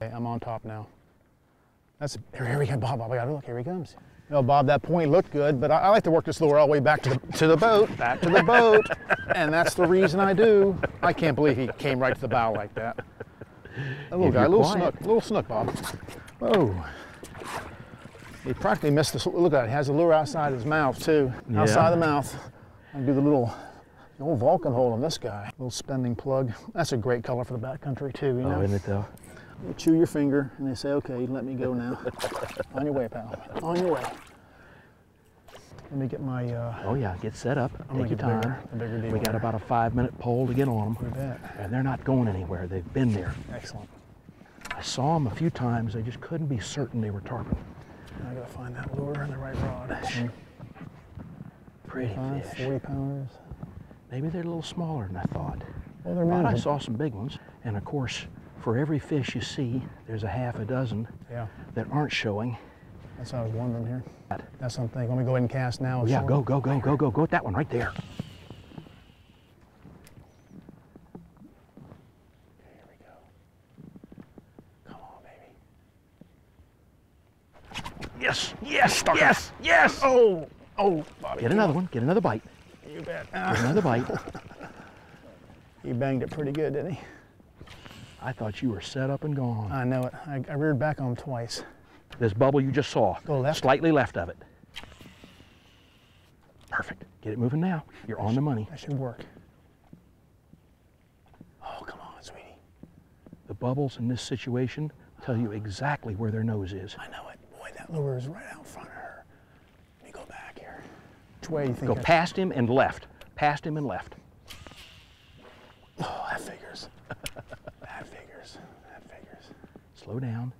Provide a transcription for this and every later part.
I'm on top now. That's here, here we go, Bob. Bob, I gotta look. Here he comes. You know, Bob, that point looked good, but I, I like to work this lure all the way back to the to the boat, back to the boat, and that's the reason I do. I can't believe he came right to the bow like that. A little If guy, a little quiet. snook, little snook, Bob. Whoa. He practically missed this. Look at it. He has the lure outside his mouth too. Outside Yeah. the mouth. And do the little, the old Vulcan hole on this guy. Little spending plug. That's a great color for the backcountry too. You know. Oh, isn't it though? You chew your finger and they say, okay, let me go now. On your way, pal. On your way. Let me get my, uh, Oh yeah, get set up. I'm Take your bigger, time. bigger deal We got here. about a five minute pole to get on them. bet. And they're not going anywhere. They've been there. Excellent. I saw them a few times. I just couldn't be certain they were tarpon. I gotta find that lure and the right rod. Pretty Five, fish. 40 pounders. Maybe they're a little smaller than I thought. Well, they're But I saw some big ones. And of course, for every fish you see, there's a half a dozen Yeah, that aren't showing. that's what I was wondering here. That's something. Let me go ahead and cast now. Oh, yeah, go, go, go, go, go, go with that one right there. Here we go. Come on, baby. Yes, yes, yes, yes. Oh, oh, Bobby. Get another one. Get another bite. You bet. Another bite. He banged it pretty good, didn't he? I thought you were set up and gone. I know it. I, I reared back on him twice. This bubble you just saw, Go left. slightly left of it. Perfect. Get it moving now. You're on the money. That should work. Oh, come on, sweetie. The bubbles in this situation tell you exactly where their nose is. I know it. Boy, that lure is right out front of her. Let me go back here. Which way you think? Go I- past him and left. Past him and left. Oh, that figures. that figures. That figures. Slow down.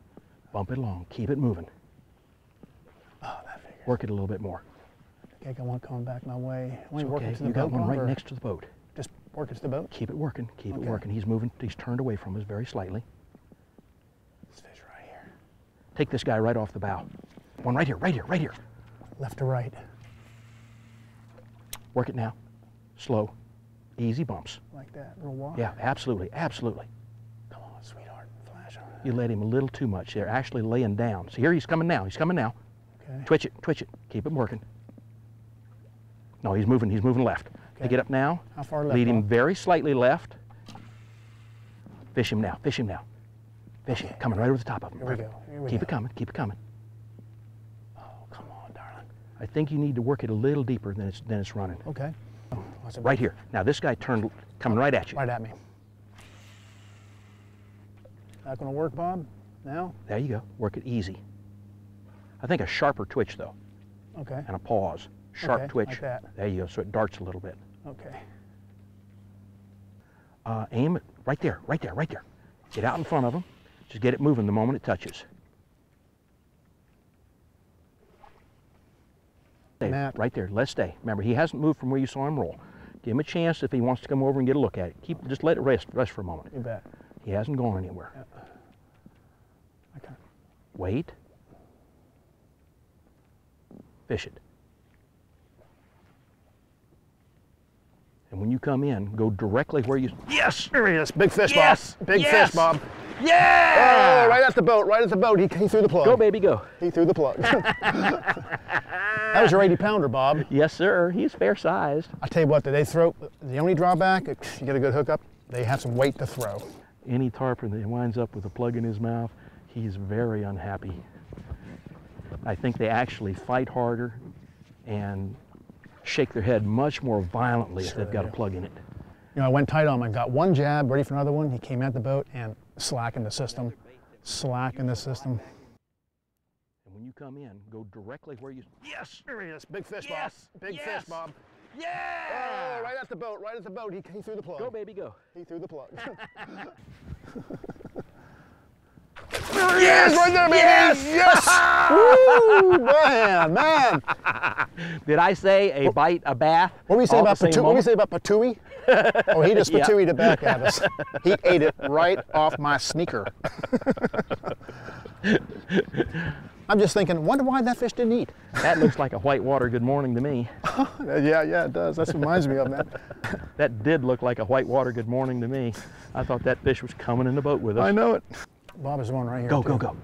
Bump it along. Keep it moving. Oh, that figures. Work it a little bit more. Okay, got one coming back my way. Let me It's work okay. it to the You got one right or next to the boat. Just work it to the boat. Keep it working. Keep Okay. it working. He's moving. He's turned away from us very slightly. This fish right here. Take this guy right off the bow. One right here, right here, right here. Left to right, Work it now. Slow. Easy bumps. like that. Real wide. Yeah, absolutely, absolutely. Come on, sweetheart. Flash on. You let him a little too much. They're actually laying down. So here he's coming now. He's coming now. Okay. Twitch it, twitch it. Keep him working. No, he's moving. He's moving left. Okay. Pick it up now. How far left? Lead him very slightly left. Fish him now. Fish him now. Fish him. Coming right over the top of him. Here we go. Here we Keep go. it coming. Keep it coming. Oh, come on, darling. I think you need to work it a little deeper than it's than it's running. Okay. Right here. Now this guy turned coming right at you. Right at me. Not gonna work, Bob? Now? There you go. Work it easy. I think a sharper twitch though, Okay. and a pause. Sharp Okay, twitch. like that. There you go. So it darts a little bit. Okay. Uh, aim it right there, right there, right there. Get out in front of him. Just get it moving the moment it touches. Stay Matt. right there. Let's stay. Remember, he hasn't moved from where you saw him roll. Give him a chance if he wants to come over and get a look at it. Keep just let it rest rest for a moment. You bet. He hasn't gone anywhere. Okay. Wait. Fish it. And when you come in, go directly where you. Yes! There he is. Big fish, Yes! Bob. Big Yes! fish, Bob. Yeah! Oh, right at the boat. Right at the boat. He, he threw the plug. Go, baby, go. He threw the plug. that was your 80 pounder, Bob. Yes, sir. He's fair sized. I tell you what, they throw. The only drawback, you get a good hookup, they have some weight to throw. Any tarpon that winds up with a plug in his mouth, he's very unhappy. I think they actually fight harder and shake their head much more violently if they've they got a plug in it. You know, I went tight on him. I got one jab, ready for another one. He came at the boat and slack in the system. Slack in the system. And when you come in, go directly where you. Yes! There he is. Big fish, Yes! Bob. Big Yes! fish, Bob. Yeah! Oh, right at the boat. Right at the boat. He, he threw the plug. Go, baby, go. He threw the plug. Yes! right there, baby. Yes! Woo! Man, man. Did I say a bite, a bath? What do we say about at the same patooey? What do we moment? say about patooey? oh, he just Yeah. patooeyed it back at us. He ate it right off my sneaker. I'm just thinking, wonder why that fish didn't eat. That looks like a whitewater good morning to me. Yeah, yeah, it does. That reminds me of that. That did look like a whitewater good morning to me. I thought that fish was coming in the boat with us. I know it. Bob is the one right here. Go, too. go, go.